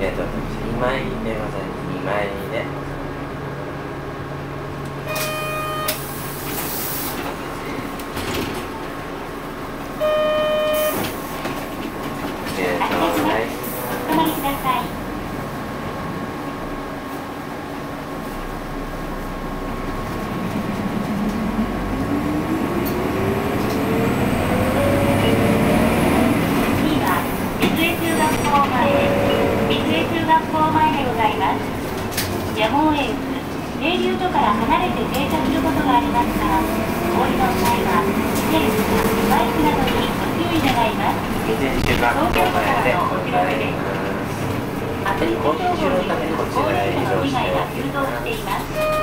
枚でございます2枚でありがとうございますお止まりください。港前でございます。やむを得ず、停留所から離れて停車することがありますが、お降りの際は、自転車、バイクなどにご注意願います。水中学校前でございますアプリケーションによる交通事故以外が急増しています。